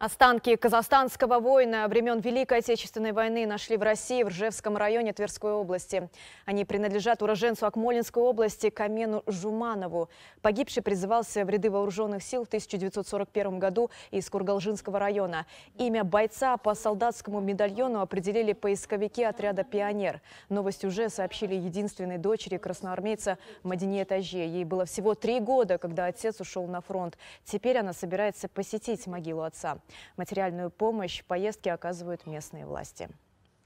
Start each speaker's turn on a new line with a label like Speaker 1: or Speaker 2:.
Speaker 1: Останки казахстанского воина времен Великой Отечественной войны нашли в России, в Ржевском районе Тверской области. Они принадлежат уроженцу Акмолинской области Камену Жуманову. Погибший призывался в ряды вооруженных сил в 1941 году из Кургалжинского района. Имя бойца по солдатскому медальону определили поисковики отряда «Пионер». Новость уже сообщили единственной дочери красноармейца Мадине Таже. Ей было всего три года, когда отец ушел на фронт. Теперь она собирается посетить могилу отца. Материальную помощь поездке оказывают местные власти.